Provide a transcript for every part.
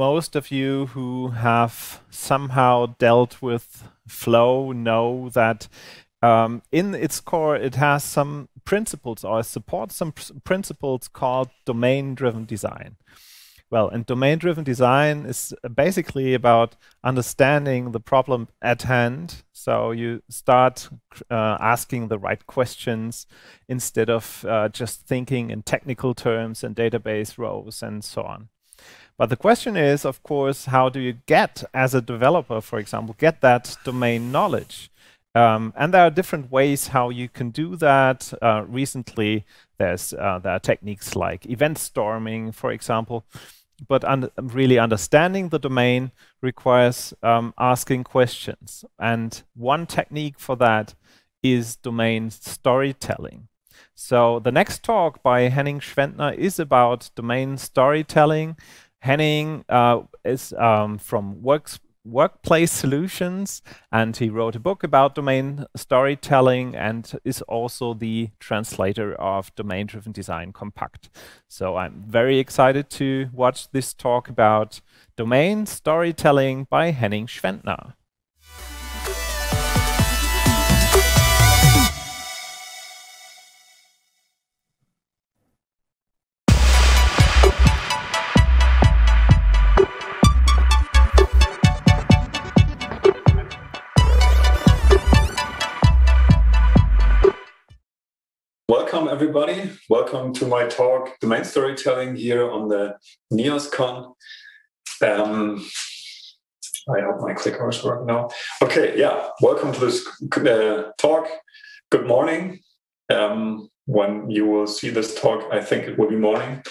Most of you who have somehow dealt with Flow know that um, in its core it has some principles or supports some pr principles called domain-driven design. Well, and domain-driven design is basically about understanding the problem at hand. So you start uh, asking the right questions instead of uh, just thinking in technical terms and database rows and so on. But the question is, of course, how do you get, as a developer, for example, get that domain knowledge? Um, and there are different ways how you can do that. Uh, recently, there's uh, there are techniques like event storming, for example, but un really understanding the domain requires um, asking questions. And one technique for that is domain storytelling. So the next talk by Henning Schwentner is about domain storytelling. Henning uh, is um, from Works workplace solutions and he wrote a book about domain storytelling and is also the translator of domain driven design compact. So i'm very excited to watch this talk about domain storytelling by henning schwentner everybody. Welcome to my talk, Domain Storytelling, here on the NeosCon. Um, I hope my clickers work now. Okay, yeah, welcome to this uh, talk. Good morning. Um, when you will see this talk, I think it will be morning.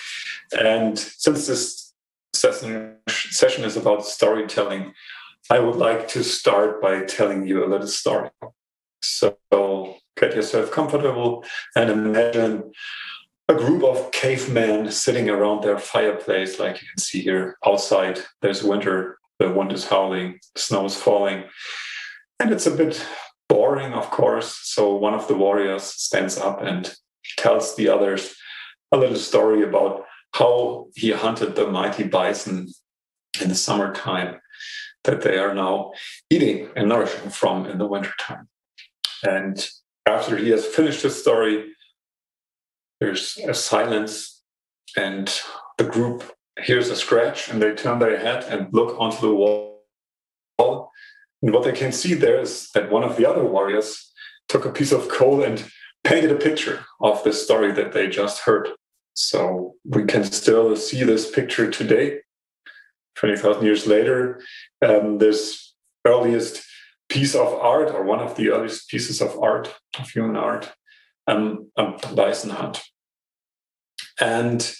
And since this session, session is about storytelling, I would like to start by telling you a little story. So get yourself comfortable and imagine a group of cavemen sitting around their fireplace, like you can see here outside. There's winter, the wind is howling, snow is falling, and it's a bit boring, of course. So one of the warriors stands up and tells the others a little story about how he hunted the mighty bison in the summertime that they are now eating and nourishing from in the wintertime. And after he has finished his story, there's a silence, and the group hears a scratch, and they turn their head and look onto the wall. And what they can see there is that one of the other warriors took a piece of coal and painted a picture of the story that they just heard. So we can still see this picture today, 20,000 years later. Um, this earliest piece of art, or one of the earliest pieces of art, of human art, um, bison hunt. And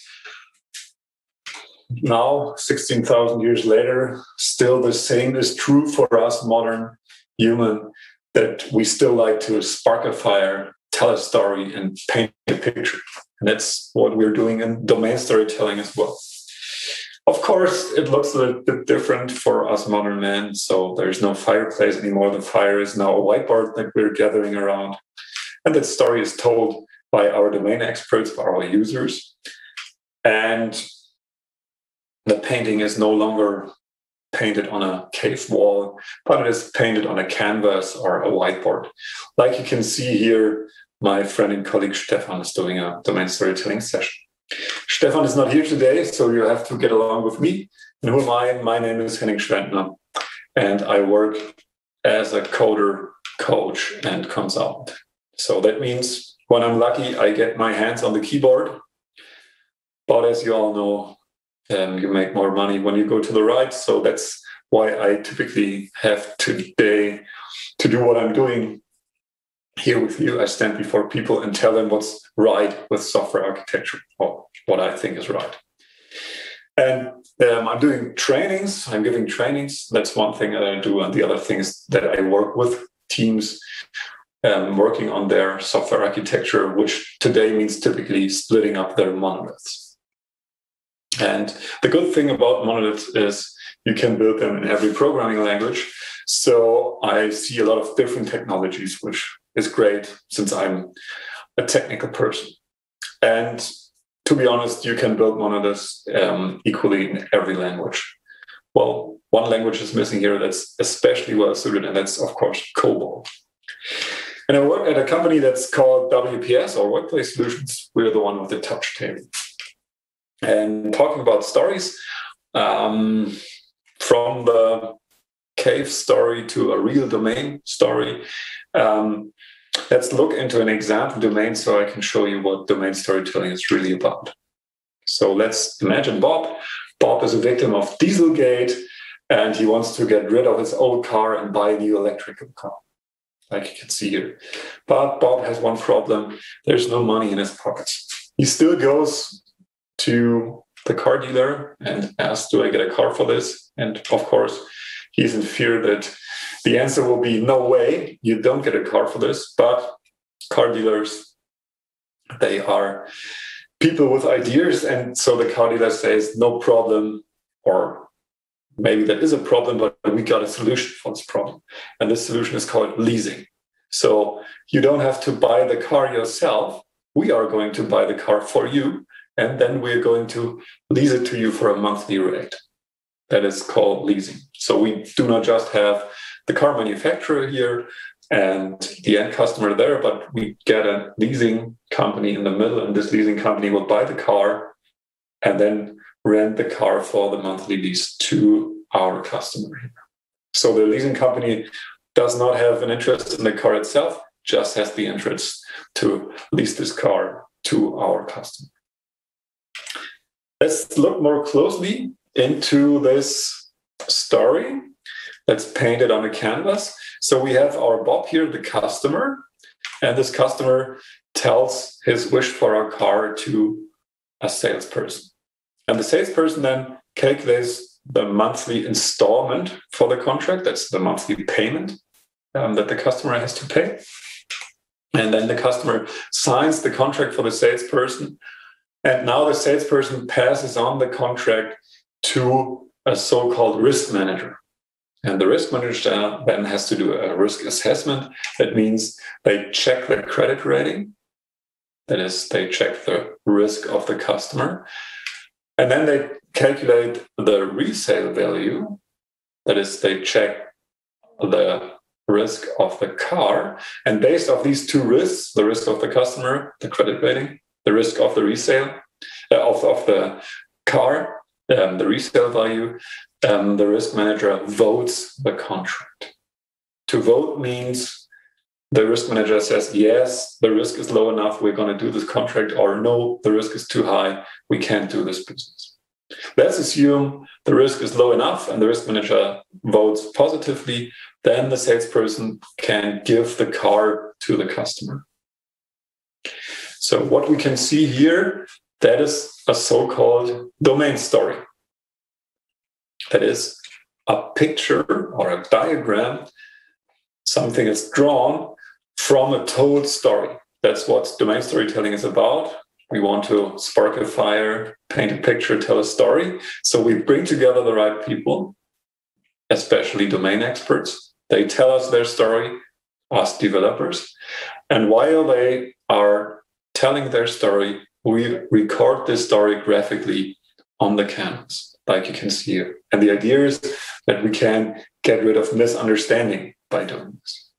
now, 16,000 years later, still the same is true for us modern human that we still like to spark a fire, tell a story, and paint a picture. And that's what we're doing in domain storytelling as well. Of course, it looks a little bit different for us modern men. So there's no fireplace anymore. The fire is now a whiteboard that we're gathering around. And that story is told by our domain experts, by our users. And the painting is no longer painted on a cave wall, but it is painted on a canvas or a whiteboard. Like you can see here, my friend and colleague Stefan is doing a domain storytelling session. Stefan is not here today, so you have to get along with me. And who am I? My name is Henning Schwentner, and I work as a coder, coach, and consultant. So that means when I'm lucky, I get my hands on the keyboard. But as you all know, um, you make more money when you go to the right. So that's why I typically have today to do what I'm doing here with you, I stand before people and tell them what's right with software architecture or what I think is right. And um, I'm doing trainings, I'm giving trainings. That's one thing that I do. And the other thing is that I work with teams um, working on their software architecture, which today means typically splitting up their monoliths. And the good thing about monoliths is you can build them in every programming language. So I see a lot of different technologies, which is great since I'm a technical person. And to be honest, you can build monoliths um, equally in every language. Well, one language is missing here that's especially well suited, and that's, of course, COBOL. And I work at a company that's called WPS or Workplace Solutions. We're the one with the touch table. And talking about stories, um, from the cave story to a real domain story, um, let's look into an example domain so I can show you what domain storytelling is really about. So let's imagine Bob. Bob is a victim of Dieselgate and he wants to get rid of his old car and buy a new electrical car, like you can see here. But Bob has one problem there's no money in his pockets. He still goes to the car dealer and asks, Do I get a car for this? And of course, he's in fear that the answer will be no way, you don't get a car for this. But car dealers, they are people with ideas. And so the car dealer says, no problem, or maybe that is a problem, but we got a solution for this problem. And this solution is called leasing. So you don't have to buy the car yourself. We are going to buy the car for you. And then we're going to lease it to you for a monthly rate. That is called leasing. So we do not just have the car manufacturer here and the end customer there, but we get a leasing company in the middle, and this leasing company will buy the car and then rent the car for the monthly lease to our customer. So the leasing company does not have an interest in the car itself, just has the interest to lease this car to our customer. Let's look more closely into this story. Let's paint it on a canvas. So we have our Bob here, the customer, and this customer tells his wish for a car to a salesperson. And the salesperson then calculates the monthly installment for the contract. That's the monthly payment um, that the customer has to pay. And then the customer signs the contract for the salesperson. And now the salesperson passes on the contract to a so called risk manager. And the risk manager then has to do a risk assessment. That means they check the credit rating. That is, they check the risk of the customer. And then they calculate the resale value. That is, they check the risk of the car. And based off these two risks, the risk of the customer, the credit rating, the risk of the resale, uh, of, of the car, um, the resale value, um, the risk manager votes the contract. To vote means the risk manager says, yes, the risk is low enough, we're going to do this contract, or no, the risk is too high, we can't do this business. Let's assume the risk is low enough and the risk manager votes positively, then the salesperson can give the car to the customer. So, what we can see here, that is a so called domain story. That is a picture or a diagram, something is drawn from a told story. That's what domain storytelling is about. We want to spark a fire, paint a picture, tell a story. So we bring together the right people, especially domain experts. They tell us their story, us developers. And while they are telling their story, we record this story graphically on the canvas, like you can see here. And the idea is that we can get rid of misunderstanding by doing this.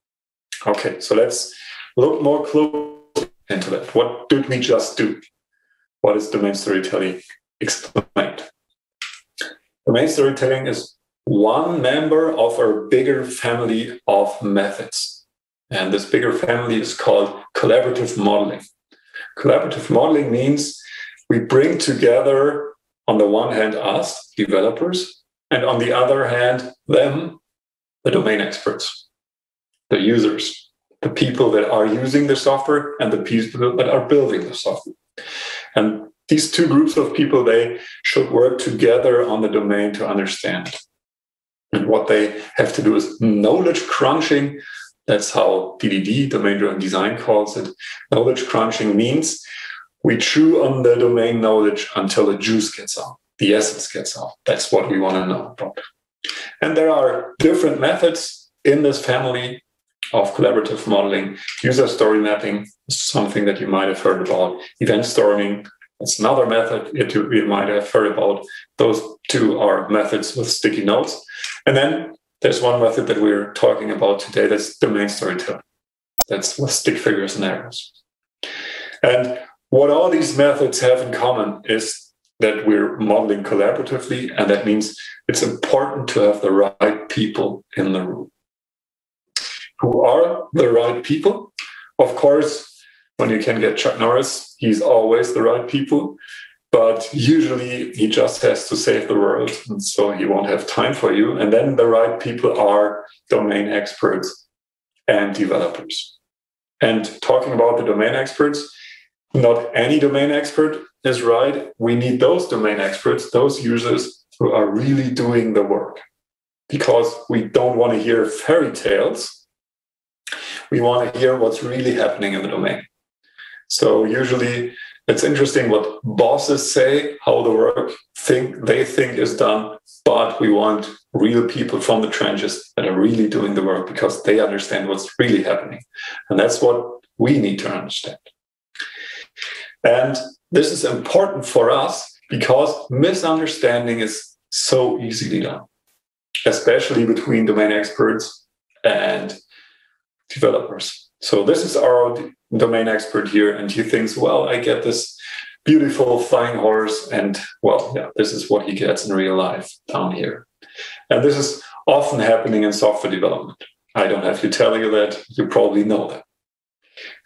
Okay, so let's look more closely into that. What did we just do? What is domain storytelling explained? Domain storytelling is one member of a bigger family of methods. And this bigger family is called collaborative modeling. Collaborative modeling means we bring together, on the one hand, us, developers, and on the other hand, them, the domain experts, the users, the people that are using the software and the people that are building the software. And these two groups of people, they should work together on the domain to understand. And what they have to do is knowledge crunching. That's how DDD, domain driven design, calls it. Knowledge crunching means we chew on the domain knowledge until the juice gets out, the essence gets out. That's what we want to know about. And there are different methods in this family of collaborative modeling. User story mapping, is something that you might have heard about. Event storming, That's another method you, you might have heard about. Those two are methods with sticky notes. And then there's one method that we're talking about today that's domain storytelling. That's with stick figures and arrows. And what all these methods have in common is that we're modeling collaboratively, and that means it's important to have the right people in the room. Who are the right people? Of course, when you can get Chuck Norris, he's always the right people. But usually he just has to save the world. And so he won't have time for you. And then the right people are domain experts and developers. And talking about the domain experts, not any domain expert is right. We need those domain experts, those users who are really doing the work. Because we don't want to hear fairy tales. We want to hear what's really happening in the domain. So usually it's interesting what bosses say, how the work think they think is done, but we want real people from the trenches that are really doing the work because they understand what's really happening. And that's what we need to understand. And this is important for us because misunderstanding is so easily done, especially between domain experts and developers. So this is our domain expert here, and he thinks, well, I get this beautiful flying horse, and well, yeah, this is what he gets in real life down here. And this is often happening in software development. I don't have to tell you that, you probably know that.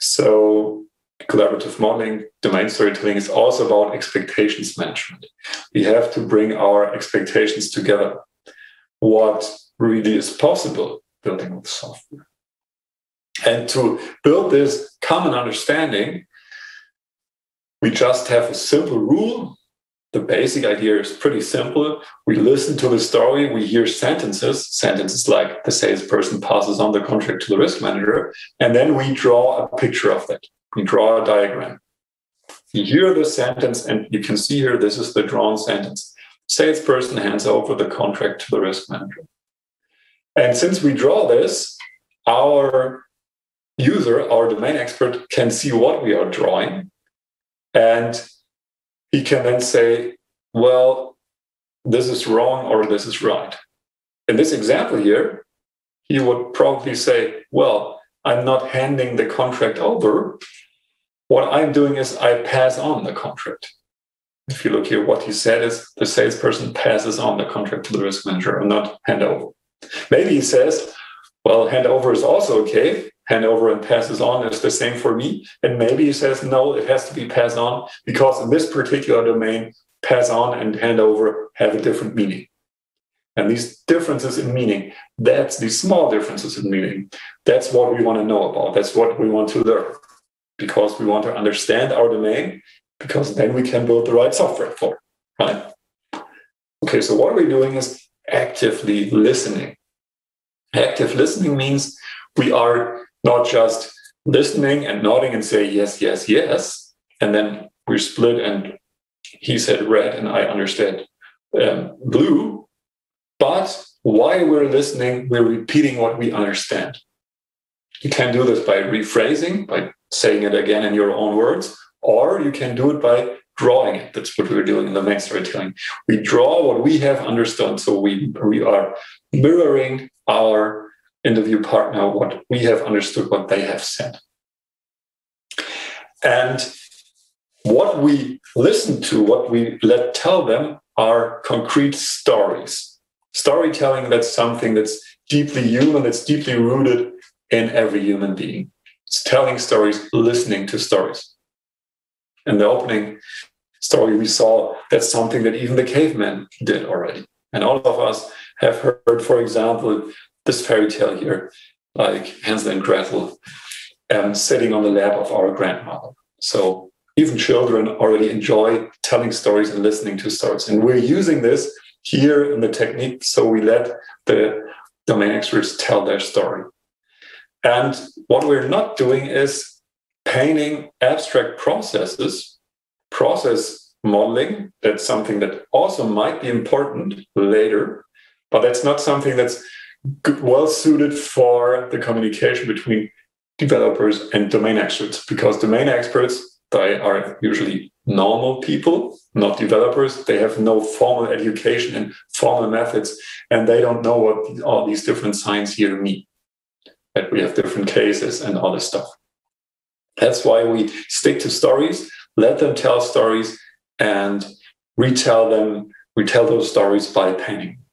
So collaborative modeling, domain storytelling is also about expectations management. We have to bring our expectations together. What really is possible building with software. And to build this common understanding, we just have a simple rule. The basic idea is pretty simple. We listen to the story, we hear sentences, sentences like the salesperson passes on the contract to the risk manager, and then we draw a picture of that. We draw a diagram. You hear the sentence, and you can see here this is the drawn sentence. Salesperson hands over the contract to the risk manager. And since we draw this, our user, our domain expert, can see what we are drawing. And he can then say, well, this is wrong or this is right. In this example here, he would probably say, well, I'm not handing the contract over. What I'm doing is I pass on the contract. If you look here, what he said is the salesperson passes on the contract to the risk manager and not hand over. Maybe he says, well, hand over is also okay hand over and passes on is the same for me. And maybe he says, no, it has to be passed on because in this particular domain, pass on and hand over have a different meaning. And these differences in meaning, that's these small differences in meaning. That's what we want to know about. That's what we want to learn because we want to understand our domain because then we can build the right software for it, right? Okay, so what we're doing is actively listening. Active listening means we are not just listening and nodding and say yes, yes, yes, and then we're split and he said red and I understood um, blue. But while we're listening, we're repeating what we understand. You can do this by rephrasing, by saying it again in your own words, or you can do it by drawing it. That's what we're doing in domain storytelling. We draw what we have understood. So we, we are mirroring our interview partner what we have understood, what they have said. And what we listen to, what we let tell them are concrete stories. Storytelling, that's something that's deeply human, that's deeply rooted in every human being. It's telling stories, listening to stories. In the opening story, we saw that's something that even the cavemen did already. And all of us have heard, for example, this fairy tale here, like Hansel and Gretel, um, sitting on the lap of our grandmother. So even children already enjoy telling stories and listening to stories. And we're using this here in the technique. So we let the domain experts tell their story. And what we're not doing is painting abstract processes, process modeling. That's something that also might be important later, but that's not something that's well suited for the communication between developers and domain experts because domain experts they are usually normal people, not developers. They have no formal education and formal methods, and they don't know what all these different signs here mean. That we have different cases and all this stuff. That's why we stick to stories, let them tell stories, and retell them, retell those stories by painting.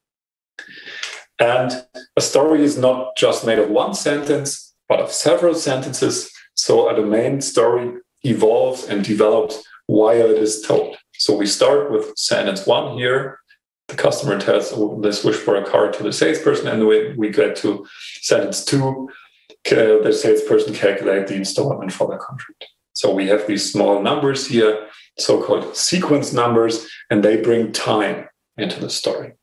And a story is not just made of one sentence, but of several sentences. So a domain story evolves and develops while it is told. So we start with sentence one here. The customer tells oh, this wish for a car to the salesperson, and we, we get to sentence two. The salesperson calculate the installment for the contract. So we have these small numbers here, so-called sequence numbers, and they bring time into the story.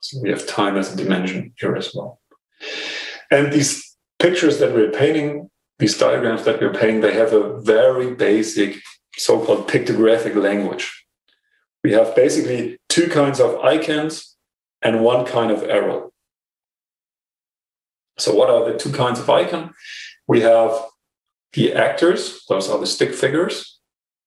So we have time as a dimension here as well. And these pictures that we're painting, these diagrams that we're painting, they have a very basic so-called pictographic language. We have basically two kinds of icons and one kind of arrow. So what are the two kinds of icon? We have the actors, those are the stick figures,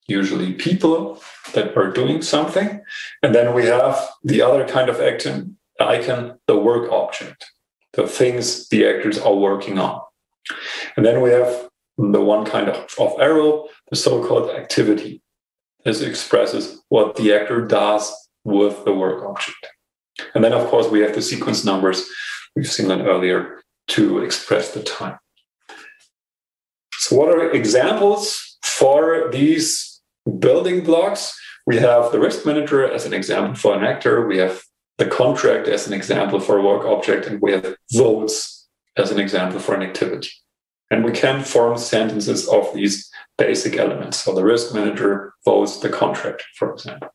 usually people that are doing something. And then we have the other kind of icon, icon, the work object, the things the actors are working on. And then we have the one kind of, of arrow, the so-called activity. This expresses what the actor does with the work object. And then, of course, we have the sequence numbers. We've seen that earlier to express the time. So, what are examples for these building blocks? We have the risk manager as an example for an actor. We have the contract as an example for a work object, and we have votes as an example for an activity. And we can form sentences of these basic elements. So the risk manager votes the contract, for example.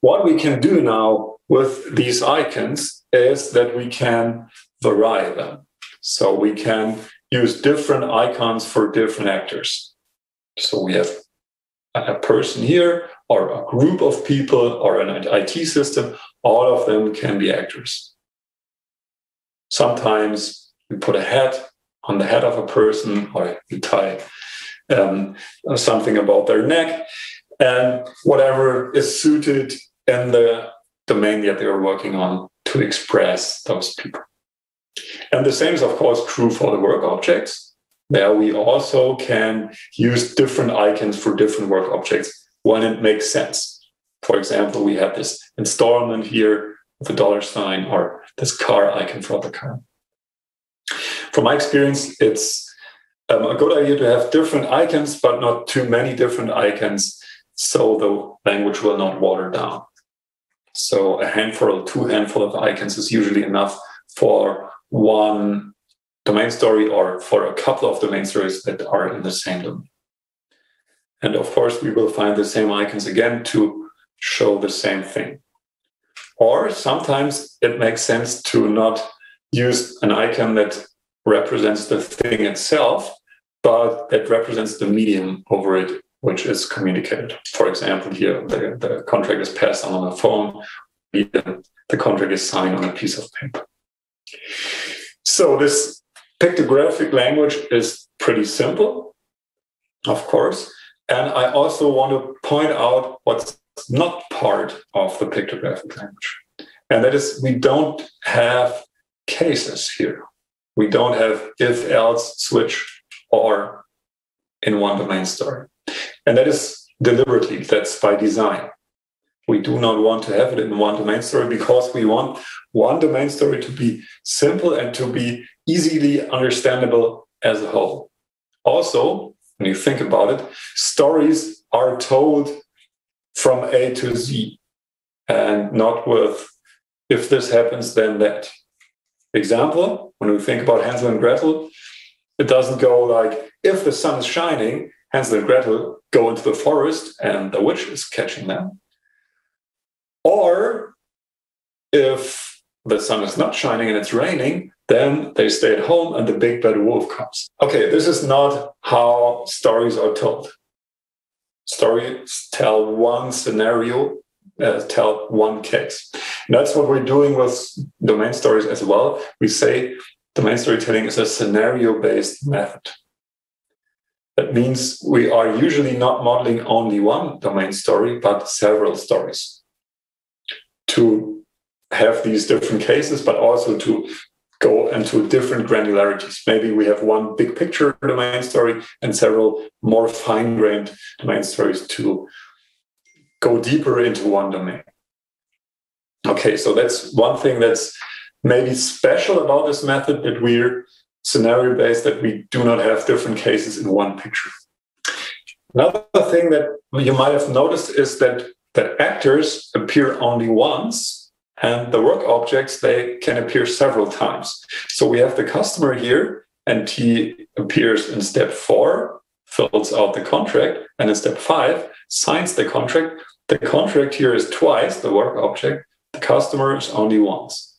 What we can do now with these icons is that we can vary them. So we can use different icons for different actors. So we have a person here, or a group of people, or an IT system. All of them can be actors. Sometimes we put a hat on the head of a person or you tie um, something about their neck and whatever is suited in the domain that they are working on to express those people. And the same is, of course, true for the work objects. There we also can use different icons for different work objects when it makes sense. For example, we have this installment here with a dollar sign or this car icon for the car from my experience, it's um, a good idea to have different icons, but not too many different icons, so the language will not water down. So a handful, or two handful of icons is usually enough for one domain story or for a couple of domain stories that are in the same domain. And of course, we will find the same icons again to show the same thing. Or sometimes it makes sense to not use an icon that represents the thing itself, but it represents the medium over it, which is communicated. For example, here the, the contract is passed on a phone, the contract is signed on a piece of paper. So this pictographic language is pretty simple, of course. And I also want to point out what's not part of the pictographic language. And that is, we don't have cases here we don't have if else switch or in one domain story. And that is deliberately, that's by design. We do not want to have it in one domain story because we want one domain story to be simple and to be easily understandable as a whole. Also, when you think about it, stories are told from A to Z and not with if this happens, then that example, when we think about Hansel and Gretel, it doesn't go like if the sun is shining, Hansel and Gretel go into the forest and the witch is catching them. Or if the sun is not shining and it's raining, then they stay at home and the big bad wolf comes. Okay, this is not how stories are told. Stories tell one scenario uh, tell one case. And that's what we're doing with domain stories as well. We say domain storytelling is a scenario based method. That means we are usually not modeling only one domain story, but several stories to have these different cases, but also to go into different granularities. Maybe we have one big picture domain story and several more fine grained domain stories to go deeper into one domain. Okay, so that's one thing that's maybe special about this method that we're scenario based, that we do not have different cases in one picture. Another thing that you might have noticed is that, that actors appear only once and the work objects, they can appear several times. So we have the customer here, and he appears in step four, fills out the contract, and in step five, signs the contract. The contract here is twice the work object, the customer is only once.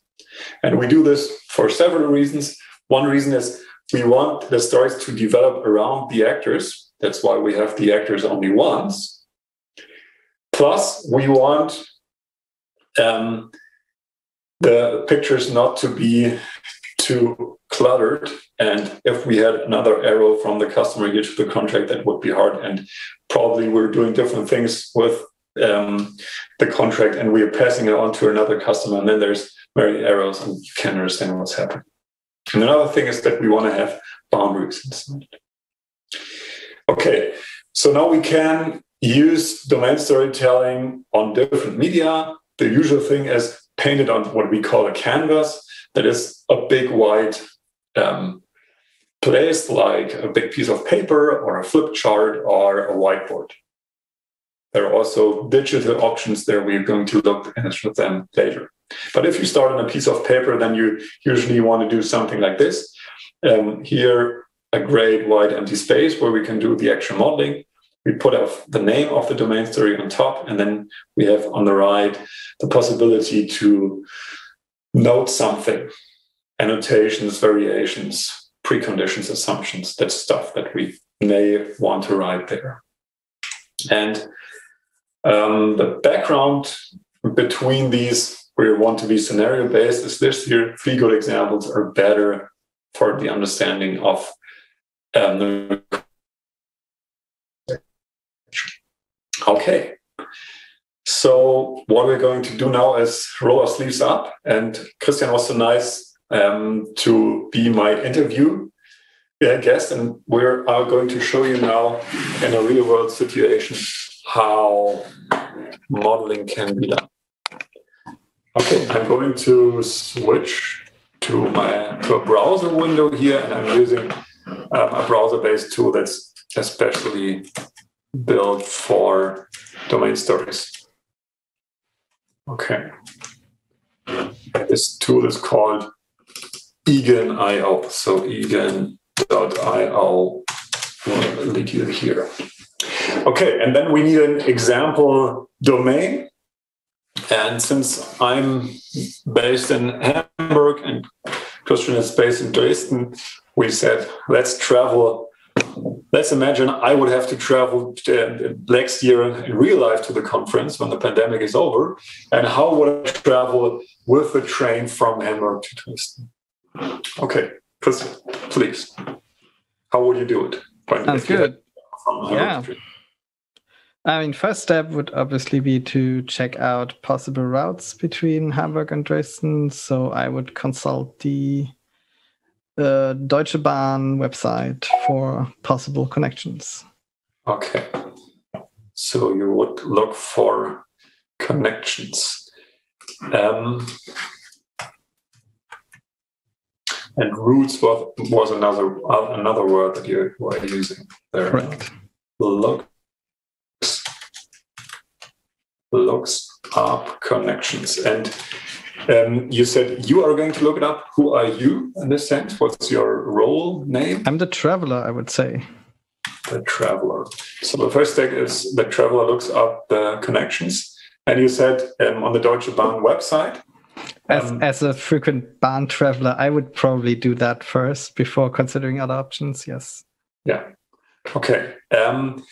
And we do this for several reasons. One reason is we want the stories to develop around the actors. That's why we have the actors only once. Plus, we want um, the pictures not to be too cluttered. And if we had another arrow from the customer here to the contract, that would be hard. And probably we're doing different things with um, the contract and we are passing it on to another customer. And then there's many arrows and you can't understand what's happening. And another thing is that we want to have boundaries inside. Okay, so now we can use domain storytelling on different media. The usual thing is painted on what we call a canvas that is a big white um, place like a big piece of paper or a flip chart or a whiteboard. There are also digital options there. We're going to look at them later. But if you start on a piece of paper, then you usually want to do something like this. Um, here, a great white empty space where we can do the actual modeling we put the name of the domain story on top, and then we have on the right the possibility to note something, annotations, variations, preconditions, assumptions. That's stuff that we may want to write there. And um, the background between these, where you want to be scenario based, is this here. Three good examples are better for the understanding of um, the Okay. So what we're going to do now is roll our sleeves up. And Christian was so nice um, to be my interview uh, guest, and we're going to show you now in a real world situation how modeling can be done. Okay, I'm going to switch to my to a browser window here, and I'm using um, a browser-based tool that's especially built for domain stories. Okay. This tool is called egon.io. So egon.io will lead you here. Okay, and then we need an example domain. And since I'm based in Hamburg and Christian is based in Dresden, we said, let's travel let's imagine I would have to travel uh, next year in real life to the conference when the pandemic is over. And how would I travel with the train from Hamburg to Dresden? Okay, please. How would you do it? Sounds good. Yeah. I mean, first step would obviously be to check out possible routes between Hamburg and Dresden. So I would consult the the Deutsche Bahn website for possible connections. Okay. So you would look for connections. Um, and routes was, was another uh, another word that you were using there. Correct. Looks looks up connections and um, you said you are going to look it up. Who are you in this sense? What's your role name? I'm the traveler, I would say. The traveler. So the first step is the traveler looks up the connections. And you said um, on the Deutsche Bahn website. As, um, as a frequent Bahn traveler, I would probably do that first before considering other options. Yes. Yeah. Okay. Um,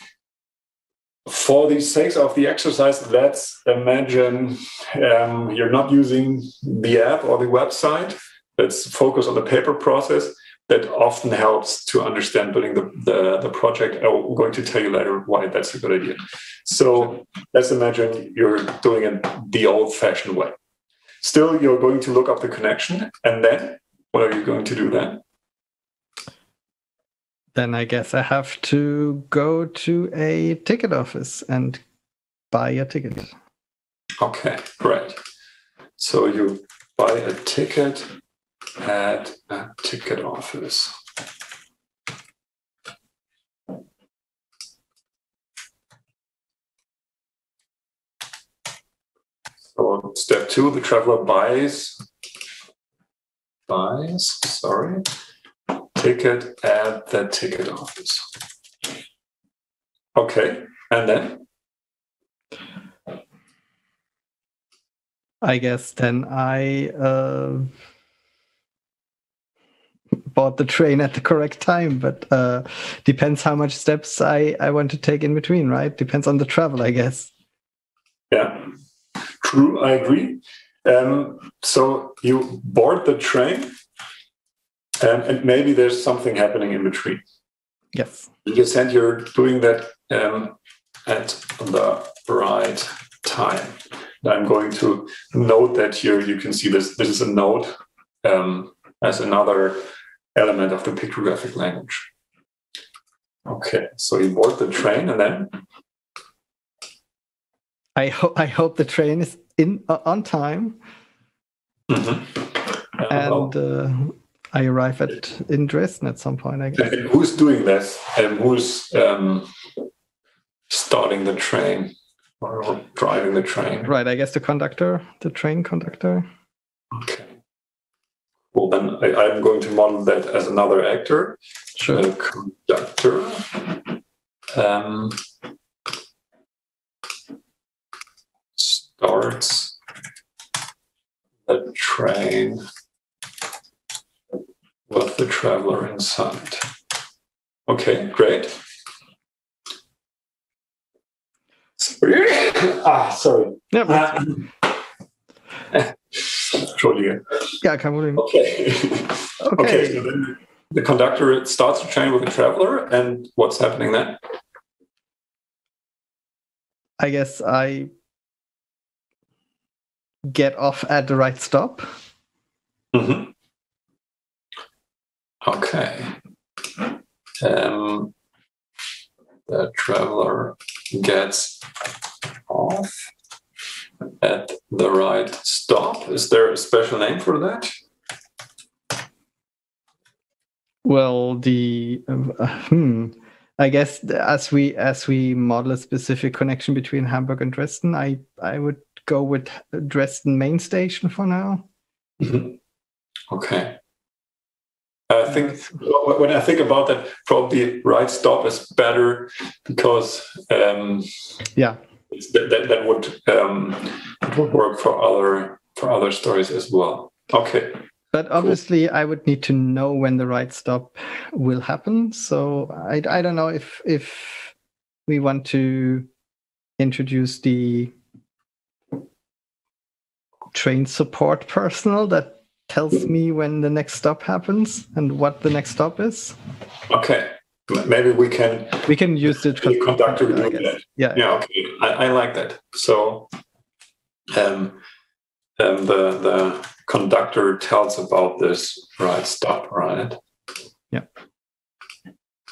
for the sake of the exercise, let's imagine um, you're not using the app or the website. Let's focus on the paper process. that often helps to understand building the, the, the project. I'm going to tell you later why that's a good idea. So let's imagine you're doing it the old fashioned way. Still, you're going to look up the connection, and then what are you going to do then? Then I guess I have to go to a ticket office and buy a ticket. Okay, great. So you buy a ticket at a ticket office. So step two, the traveler buys buys, sorry, ticket at the ticket office. Okay, and then? I guess then I uh, bought the train at the correct time, but uh, depends how much steps I, I want to take in between, right? Depends on the travel, I guess. Yeah, true, I agree. Um, so you board the train, um, and maybe there's something happening in between. Yes. You said you're doing that um, at the right time. I'm going to note that here you can see this. This is a note um, as another element of the pictographic language. Okay, so you board the train and then. I hope I hope the train is in uh, on time. Mm-hmm. and uh, I arrive at in Dresden at some point. I guess. And who's doing this? And who's um, starting the train or driving the train? Right. I guess the conductor, the train conductor. Okay. Well, then I, am going to model that as another actor. Sure. The conductor. Um, starts the train with the traveler inside. Okay, great. Sorry. ah, sorry. Yeah. Entschuldige. Yeah, kein Problem. Okay. Okay. okay, so then the conductor starts the train with the traveler, and what's happening then? I guess I get off at the right stop. Mm-hmm. Okay. Um, the traveler gets off at the right stop. Is there a special name for that? Well, the uh, hmm. I guess as we as we model a specific connection between Hamburg and Dresden, I I would go with Dresden main station for now. Mm-hmm. Okay. I think when I think about that, probably right stop is better because um, yeah, that, that, that would um, would work for other for other stories as well. Okay. But obviously, cool. I would need to know when the right stop will happen. So I, I don't know if if we want to introduce the train support personnel that tells me when the next stop happens and what the next stop is. Okay, maybe we can we can use it the conductor to do that. Yeah, yeah. Okay, I, I like that. So, um, um, the the conductor tells about this right stop, right? Yeah.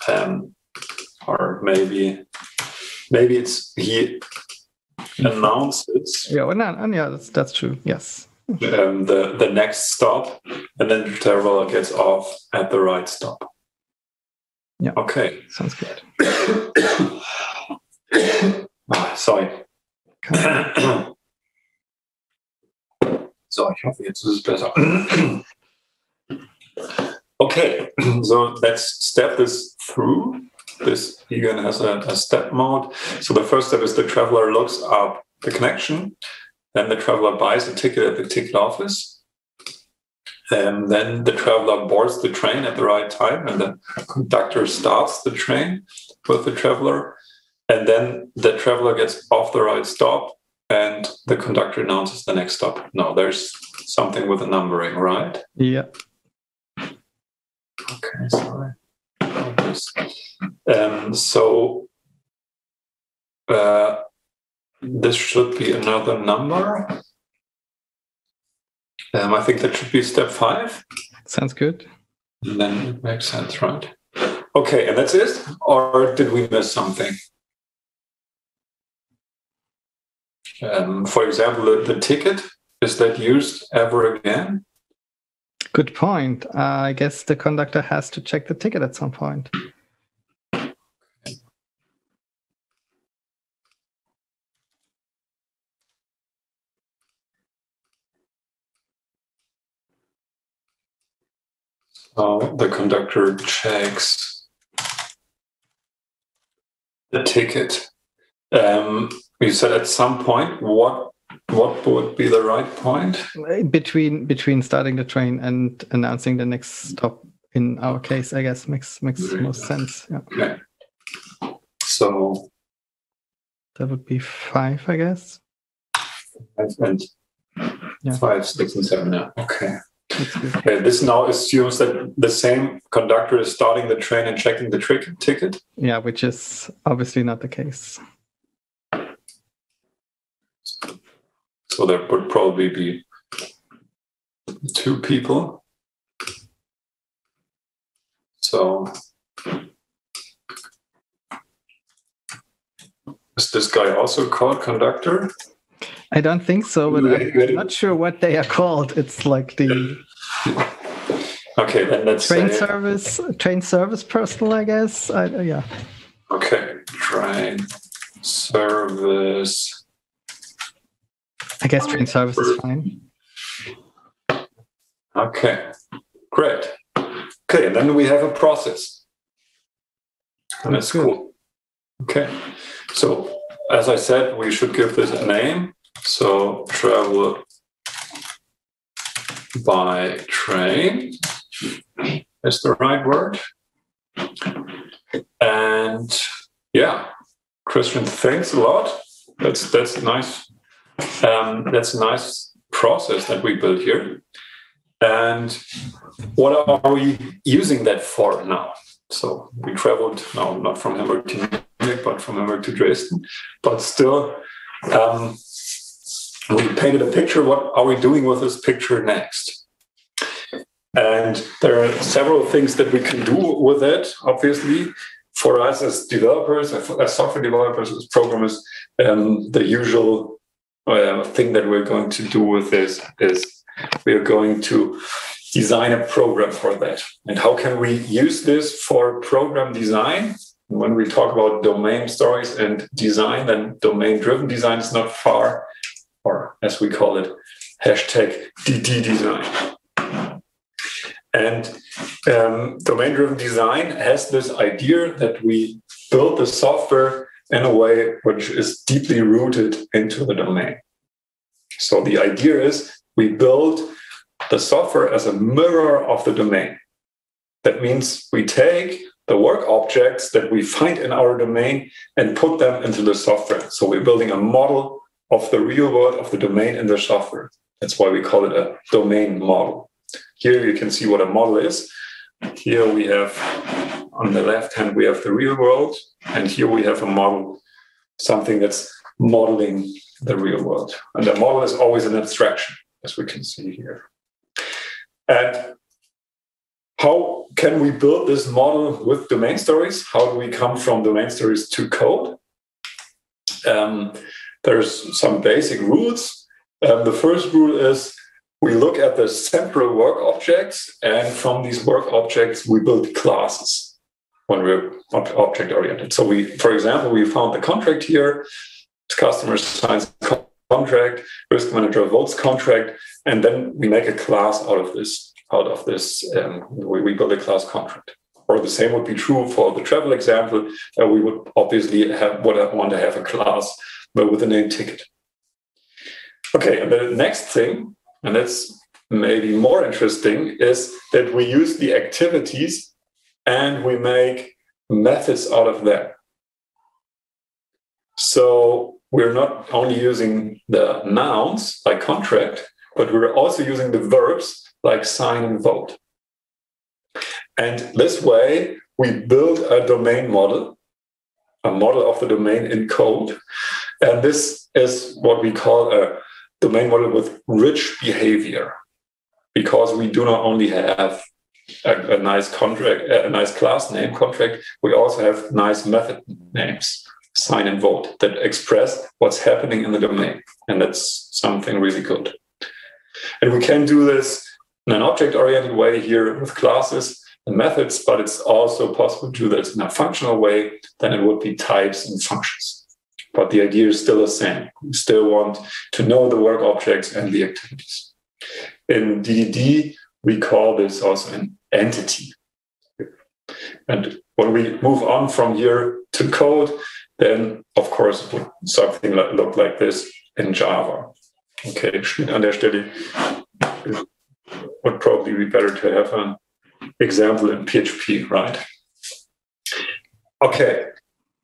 Um, or maybe maybe it's he announces. Yeah, well, no, yeah, that's that's true. Yes. Um, the the next stop, and then the traveler gets off at the right stop. Yeah. Okay. Sounds good. ah, sorry. so, ich hoffe, jetzt ist es besser. okay, so let's step this through. This again has a, a step mode. So the first step is the traveler looks up the connection then the traveler buys a ticket at the ticket office. And then the traveler boards the train at the right time, and the conductor starts the train with the traveler. And then the traveler gets off the right stop, and the conductor announces the next stop. No, there's something with the numbering, right? Yeah. Okay, sorry. Um, so uh, this should be another number. Um, I think that should be step five. Sounds good. And then it makes sense, right? Okay, and that's it? Or did we miss something? Um, for example, the, the, ticket, is that used ever again? Good point. Uh, I guess the conductor has to check the ticket at some point. So the conductor checks the ticket. Um, you said at some point, what what would be the right point? Between between starting the train and announcing the next stop. In our case, I guess makes makes most sense. Yeah. Okay. So that would be five, I guess. Five and yeah. five, six, and seven. Yeah. Okay. Okay, this now assumes that the same conductor is starting the train and checking the trick ticket. Yeah, which is obviously not the case. So there would probably be two people. So is this guy also called conductor? I don't think so, but I'm not sure what they are called. It's like the okay, then let's train service, train service personnel, I guess. I, uh, yeah. Okay, train service. I guess train service is fine. Okay, great. Okay, and then we have a process. And that's cool. Okay, so as I said, we should give this a name. So travel by train is the right word. And yeah, Christian, thanks a lot. That's that's nice. Um, that's a nice process that we built here. And what are we using that for now? So we traveled now not from Hamburg to Munich, but from Hamburg to Dresden. But still, um, we painted a picture. What are we doing with this picture next? And there are several things that we can do with it, obviously. For us as developers, as software developers, as programmers, um, the usual uh, thing that we're going to do with this is we are going to design a program for that. And how can we use this for program design? When we talk about domain stories and design, then domain driven design is not far or as we call it, hashtag DD design. And um, domain driven design has this idea that we build the software in a way which is deeply rooted into the domain. So the idea is we build the software as a mirror of the domain. That means we take the work objects that we find in our domain and put them into the software. So we're building a model of the real world of the domain in the software. That's why we call it a domain model. Here you can see what a model is. Here we have, on the left hand, we have the real world. And here we have a model, something that's modeling the real world. And the model is always an abstraction, as we can see here. And how can we build this model with domain stories? How do we come from domain stories to code? Um, there's some basic rules. Um, the first rule is we look at the central work objects, and from these work objects, we build classes when we're object oriented. So we, for example, we found the contract here, customer signs contract, risk manager votes contract, and then we make a class out of this. Out of this, um, we, we build a class contract. Or the same would be true for the travel example. Uh, we would obviously have would want to have a class but with the name ticket. Okay, and the next thing, and that's maybe more interesting, is that we use the activities and we make methods out of them. So we're not only using the nouns like contract, but we're also using the verbs like sign and vote. And this way, we build a domain model, a model of the domain in code. And this is what we call a domain model with rich behavior, because we do not only have a, a, nice contract, a nice class name contract, we also have nice method names, sign and vote, that express what's happening in the domain. And that's something really good. And we can do this in an object oriented way here with classes and methods, but it's also possible to do this in a functional way, then it would be types and functions. But the idea is still the same. We still want to know the work objects and the activities. In DDD, we call this also an entity. And when we move on from here to code, then of course something like, look like this in Java. Okay, an der Stelle would probably be better to have an example in PHP, right? Okay,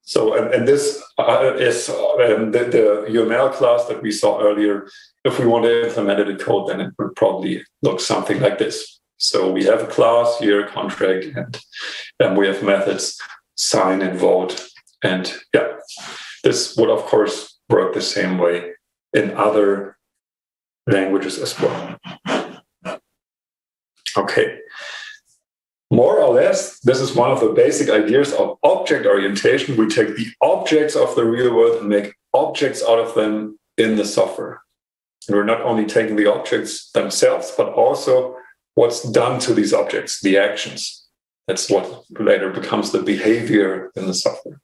so and, and this uh, is um, the, the UML class that we saw earlier. If we want to implement it in code, then it would probably look something like this. So we have a class here, contract, and then we have methods, sign and vote. And yeah, this would of course work the same way in other languages as well. Okay. More or less, this is one of the basic ideas of object orientation. We take the objects of the real world and make objects out of them in the software. And we're not only taking the objects themselves, but also what's done to these objects, the actions. That's what later becomes the behavior in the software.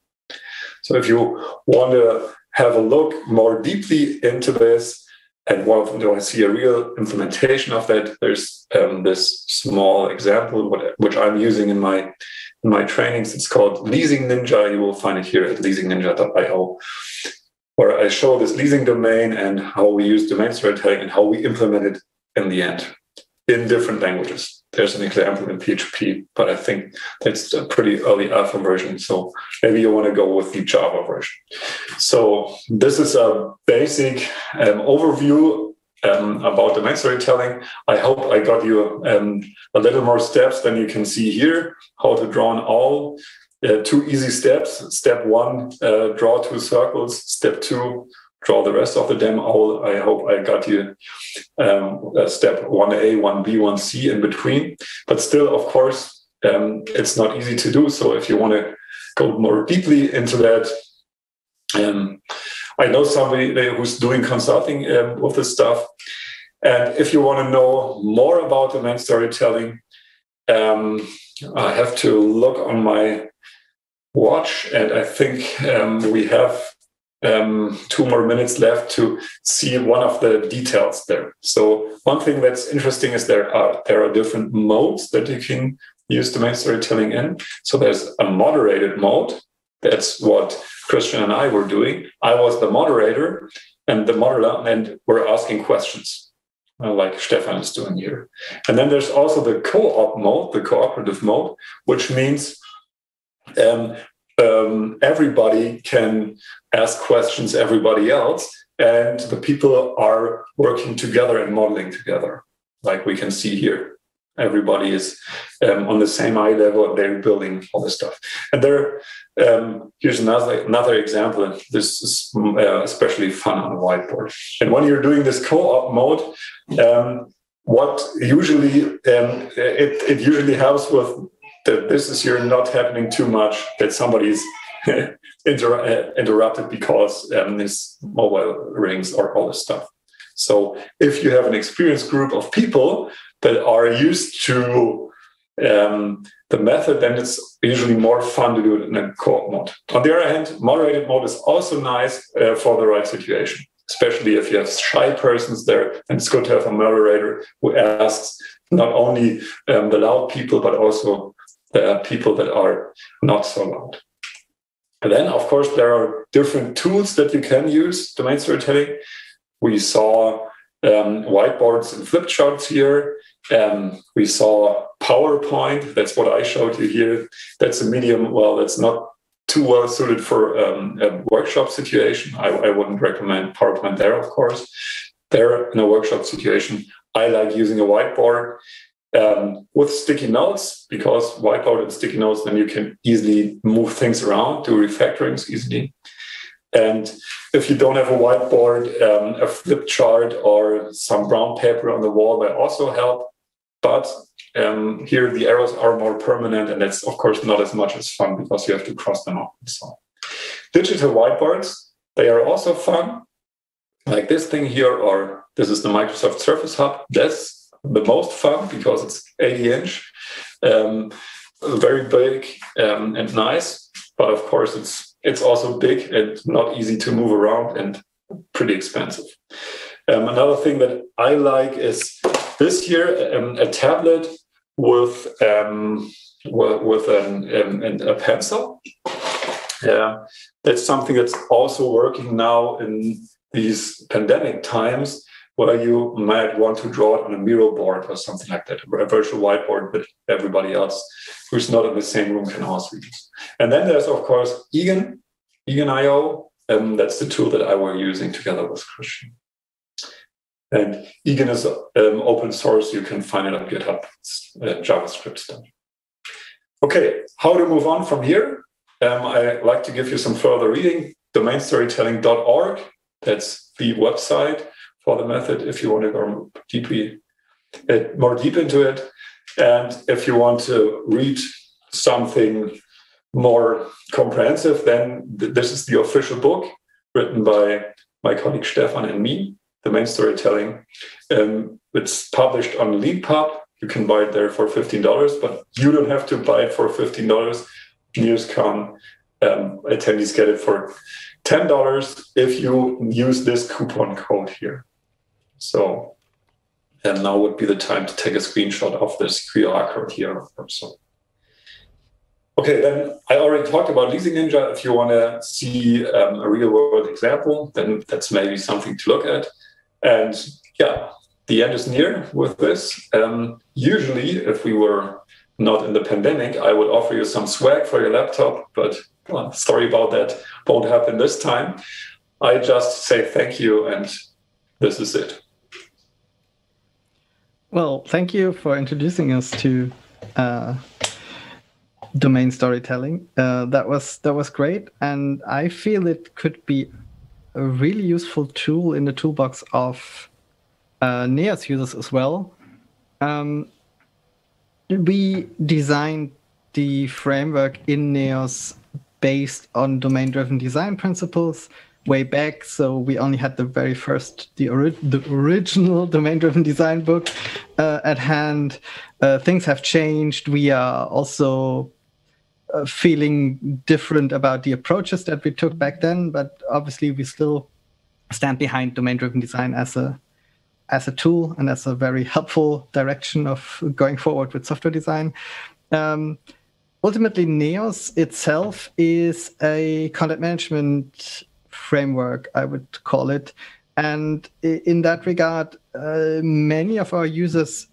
So if you want to have a look more deeply into this, and want I see a real implementation of that, there's um, this small example which I'm using in my in my trainings. It's called Leasing Ninja. You will find it here at leasingninja.io, where I show this leasing domain and how we use domain storytelling and how we implement it in the end in different languages. There's an example in PHP, but I think that's a pretty early alpha version. So maybe you want to go with the Java version. So this is a basic um, overview um, about domain storytelling. I hope I got you um, a little more steps than you can see here, how to draw an all. Uh, two easy steps. Step one, uh, draw two circles. Step two, draw the rest of the demo. I hope I got you um, step 1A, 1B, 1C in between. But still, of course, um, it's not easy to do. So if you want to go more deeply into that, um, I know somebody who's doing consulting um, with this stuff. And if you want to know more about domain storytelling, um, I have to look on my watch, and I think um, we have um, two more minutes left to see one of the details there. So one thing that's interesting is there are there are different modes that you can use domain storytelling in. So there's a moderated mode. That's what Christian and I were doing. I was the moderator, and the moderator, and we're asking questions, uh, like Stefan is doing here. And then there's also the co-op mode, the cooperative mode, which means um, um, everybody can ask questions everybody else and the people are working together and modeling together like we can see here. Everybody is um, on the same eye level and they're building all this stuff. And there um, here's another another example this is uh, especially fun on a whiteboard. And when you're doing this co-op mode um, what usually um, it, it usually helps with that this is here not happening too much, that somebody's inter- uh, interrupted because um, this mobile rings or all this stuff. So if you have an experienced group of people that are used to um, the method, then it's usually more fun to do it in a co-op mode. On the other hand, moderated mode is also nice uh, for the right situation, especially if you have shy persons there, and it's good to have a moderator who asks not only um, the loud people, but also there are people that are not so loud. And then, of course, there are different tools that you can use domain storytelling. We saw um, whiteboards and flip charts here. Um, we saw PowerPoint. That's what I showed you here. That's a medium. Well, that's not too well suited for um, a workshop situation. I, I, wouldn't recommend PowerPoint there, of course. There, in a workshop situation, I like using a whiteboard um, with sticky notes because whiteboard and sticky notes, then you can easily move things around, do refactorings easily. And if you don't have a whiteboard, um, a flip chart or some brown paper on the wall may also help. But um, here the arrows are more permanent, and that's of course not as much as fun because you have to cross them off and so on. Digital whiteboards, they are also fun, like this thing here, or this is the Microsoft Surface Hub. That's the most fun because it's 80 inch, um, very big um, and nice. But of course, it's it's also big and not easy to move around and pretty expensive. Um, another thing that I like is this here, um, a tablet with um, with an, um, a pencil. Yeah, that's something that's also working now in these pandemic times where you might want to draw it on a Miro board or something like that, a virtual whiteboard that everybody else who's not in the same room can also use. And then there's, of course, Egon, Egon.io. Um, that's the tool that I were using together with Christian. And Egon is um, open source. You can find it on GitHub. It's uh, JavaScript stuff. Okay, how to move on from here? Um, I like to give you some further reading. Domainstorytelling.org. That's the website for the method if you want to go deeply uh, more deep into it. And if you want to read something more comprehensive, then th- this is the official book written by my colleague Stefan and me, Domain Storytelling. Um, it's published on Leanpub. You can buy it there for $15, but you don't have to buy it for $15. NeosCon um, attendees get it for $10 if you use this coupon code here. So, and now would be the time to take a screenshot of this QR code here so. Okay, then I already talked about Leasing Ninja. If you want to see um, a real world example, then that's maybe something to look at. And yeah, the end is near with this. Um, usually, if we were not in the pandemic, I would offer you some swag for your laptop, but well, sorry about that. Won't happen this time. I just say thank you, and this is it. Well, thank you for introducing us to uh, domain storytelling. Uh, that was that was great, and I feel it could be a really useful tool in the toolbox of uh, Neos users as well. Um, we designed the framework in Neos based on domain-driven design principles way back. So we only had the very first, the, ori- the original domain-driven design book uh, at hand. Uh, things have changed. We are also uh, feeling different about the approaches that we took back then, but obviously we still stand behind domain-driven design as a as a tool and as a very helpful direction of going forward with software design. Um, ultimately, Neos itself is a content management framework, I would call it. And in that regard, uh, many of our users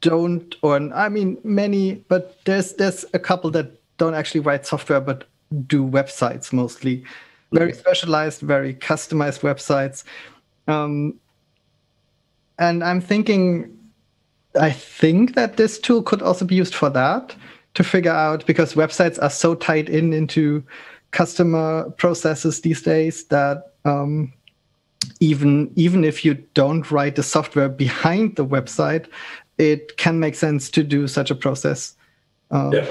don't, or I mean, many, but there's there's a couple that don't actually write software, but do websites mostly, very specialized, very customized websites. Um, and I'm thinking, I think that this tool could also be used for that to figure out because websites are so tied in into customer processes these days that um, even even if you don't write the software behind the website, it can make sense to do such a process. Um, yeah,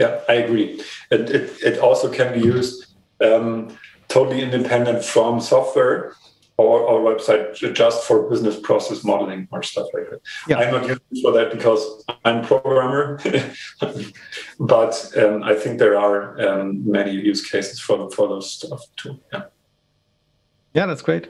yeah, I agree. It it, it also can be used um, totally independent from software or our website just for business process modeling or stuff like that. Yeah. I'm not using for that because I'm a programmer, but um, I think there are um, many use cases for for those stuff too. Yeah. Yeah, that's great.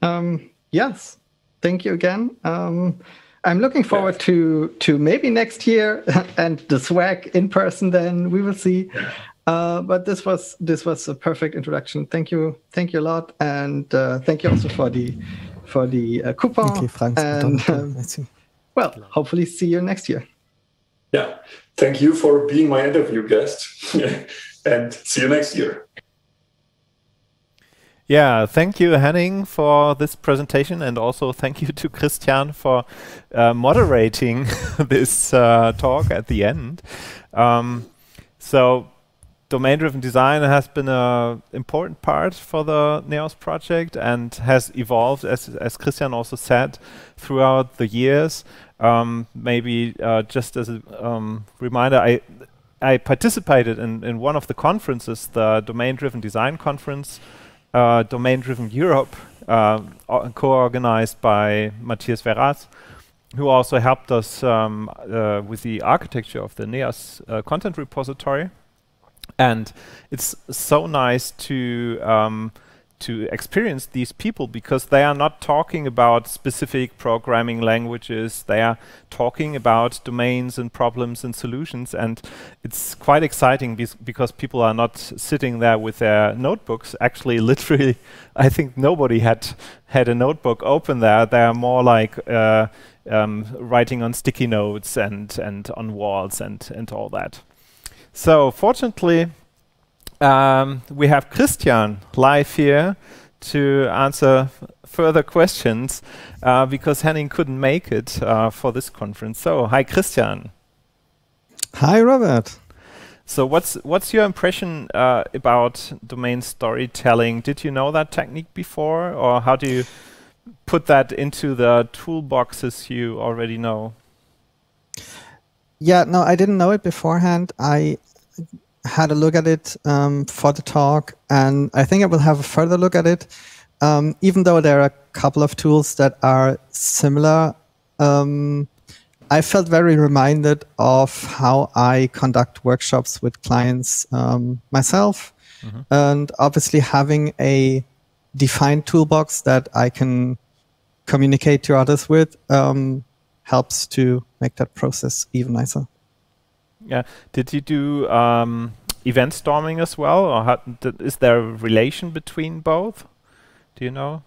Um, yes, thank you again. Um, I'm looking forward yeah. to to maybe next year and the swag in person. Then we will see. Yeah. Uh, but this was this was a perfect introduction. Thank you, thank you a lot, and uh, thank you also for the for the uh, coupon. Okay, thanks. And, um, well, hopefully see you next year. Yeah, thank you for being my interview guest, and see you next year. Yeah, thank you, Henning, for this presentation, and also thank you to Christian for uh, moderating this uh, talk at the end. Um, so, domain-driven design has been an important part for the NEOS project and has evolved, as, as Christian also said, throughout the years. Um, maybe uh, just as a um, reminder, I I participated in, in one of the conferences, the Domain-Driven Design Conference, uh, Domain-Driven Europe, uh, co-organized by Mathias Verraes, who also helped us um, uh, with the architecture of the NEOS uh, content repository. And it's so nice to um, to experience these people because they are not talking about specific programming languages. They are talking about domains and problems and solutions. And it's quite exciting because people are not sitting there with their notebooks. Actually literally i think nobody had had a notebook open there. They are more like uh, um, writing on sticky notes and and on walls and and all that so fortunately um, we have Christian live here to answer further questions uh, because Henning couldn't make it uh, for this conference. So, hi, Christian. Hi, Robert. So, what's what's your impression uh, about domain storytelling? Did you know that technique before, or how do you put that into the toolboxes you already know? Yeah, no, I didn't know it beforehand. I had a look at it um, for the talk, and I think I will have a further look at it. Um, even though there are a couple of tools that are similar, um, I felt very reminded of how I conduct workshops with clients um, myself, mm-hmm. and obviously having a defined toolbox that I can communicate to others with um, helps to make that process even nicer. Yeah. Did you do um, event storming as well, or is there a relation between both? Do you know?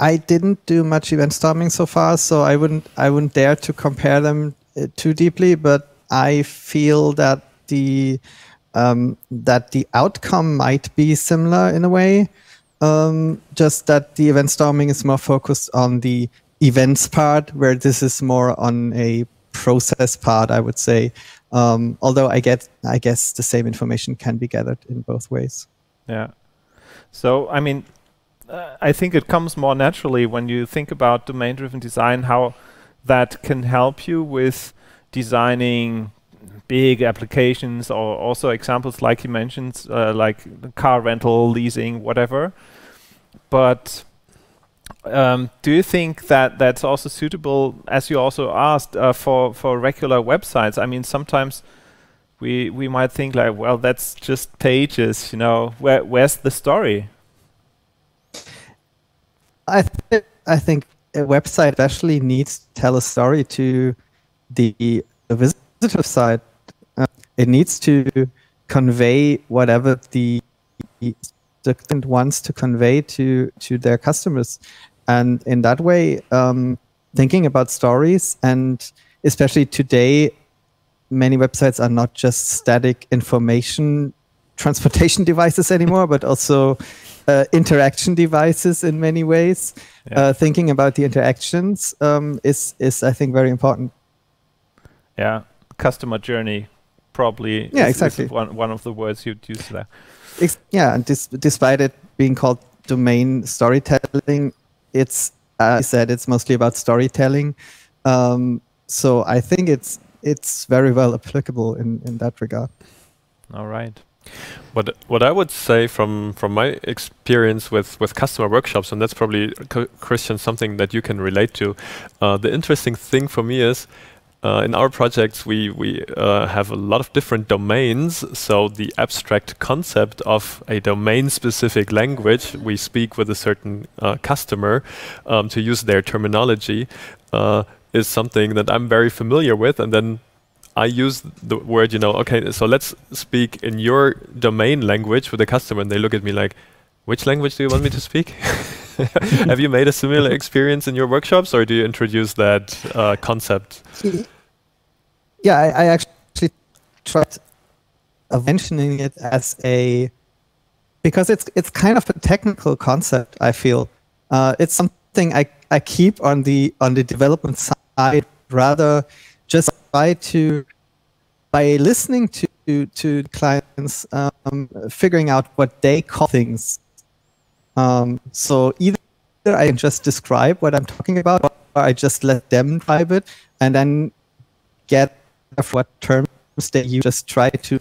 I didn't do much event storming so far, so I wouldn't I wouldn't dare to compare them uh, too deeply. But I feel that the um, that the outcome might be similar in a way. Um, just that the event storming is more focused on the events part, where this is more on a process part, I would say. Um, although I get, I guess the same information can be gathered in both ways. Yeah. So I mean, uh, I think it comes more naturally when you think about domain-driven design, how that can help you with designing big applications or also examples like you mentioned, uh, like car rental, leasing, whatever. But um, do you think that that's also suitable, as you also asked, uh, for for regular websites? I mean, sometimes we we might think like, well, that's just pages. You know, where where's the story? I th I think a website especially needs to tell a story to the, the visitor side. Uh, it needs to convey whatever the the wants to convey to to their customers and in that way, um, thinking about stories, and especially today, many websites are not just static information transportation devices anymore, but also uh, interaction devices in many ways. Yeah. Uh, thinking about the interactions um, is is I think very important. Yeah, customer journey probably. Yeah, is, exactly. Is one one of the words you'd use there. Ex yeah, and dis despite it being called domain storytelling, it's I said, it's mostly about storytelling. Um, so I think it's it's very well applicable in, in that regard. All right. What what I would say from from my experience with with customer workshops, and that's probably Christian something that you can relate to. Uh, the interesting thing for me is uh, in our projects, we we uh, have a lot of different domains. So the abstract concept of a domain-specific language, we speak with a certain uh, customer um, to use their terminology, uh, is something that I'm very familiar with. And then I use the word, you know, okay, so let's speak in your domain language with the customer, and they look at me like, which language do you want me to speak? Have you made a similar experience in your workshops, or do you introduce that uh, concept? Yeah, I, I actually tried mentioning it as a because it's it's kind of a technical concept. I feel uh, it's something I, I keep on the on the development side rather just try to by listening to to clients um, figuring out what they call things. Um, so either I just describe what I'm talking about, or I just let them drive it, and then get what terms they use. Just try to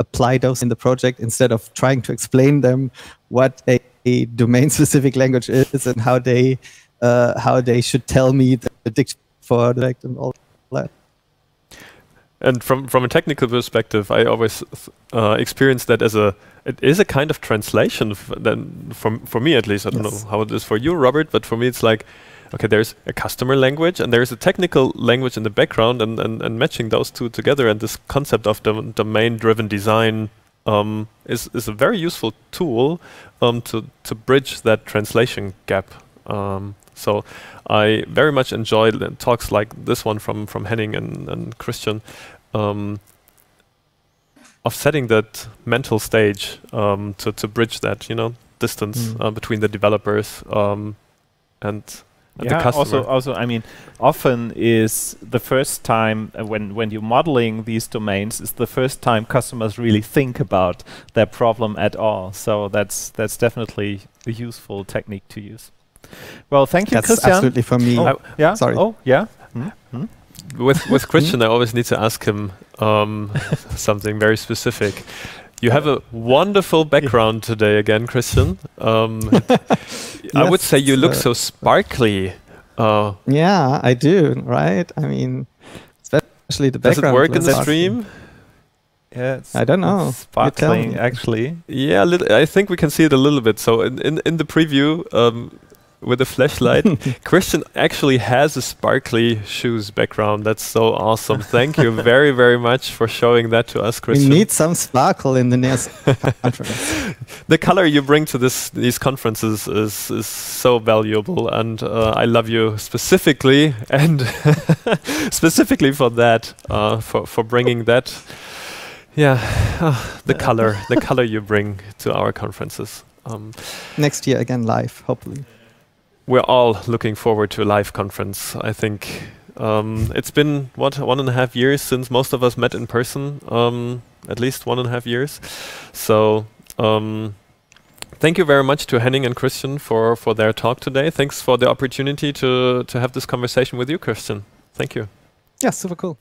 apply those in the project instead of trying to explain them what a, a domain-specific language is and how they uh, how they should tell me the diction for the and all that. And from from a technical perspective, I always uh, experience that as a it is a kind of translation. then for for me at least, I don't know how it is for you, Robert, but for me it's like okay, there's a customer language and there's a technical language in the background, and, and, and matching those two together and this concept of the domain-driven design um, is is a very useful tool um, to to bridge that translation gap. Um, so I very much enjoy talks like this one from from Henning and, and Christian um, of setting that mental stage um, to to bridge that you know distance mm. uh, between the developers um, and yeah, also, also, I mean, often is the first time uh, when when you're modeling these domains is the first time customers really think about their problem at all. So that's that's definitely a useful technique to use. Well, thank you, that's Christian. absolutely for me. Oh, yeah. Sorry. Oh, yeah. Hmm? Hmm? With with Christian, I always need to ask him um, something very specific. You have a wonderful background today again, Christian. Um, yes, I would say you look uh, so sparkly. Uh, yeah, I do, right? I mean, especially the background. Does it work in the stream? Yeah, I don't know. Sparkling, actually. Yeah, I think we can see it a little bit. So in in, in the preview, um, with a flashlight. Christian actually has a sparkly shoes background. That's so awesome. Thank you very, very much for showing that to us, Christian. We need some sparkle in the next conference. the color you bring to this these conferences is, is so valuable, and uh, I love you specifically and specifically for that, uh, for for bringing that. Yeah, uh, the color, the color you bring to our conferences. Um, Next year again, live, hopefully we're all looking forward to a live conference. I think um, it's been what one and a half years since most of us met in person. Um, at least one and a half years. So. Um, thank you very much to Henning and Christian for, for their talk today. Thanks for the opportunity to, to have this conversation with you, Christian. Thank you. Yeah, super cool.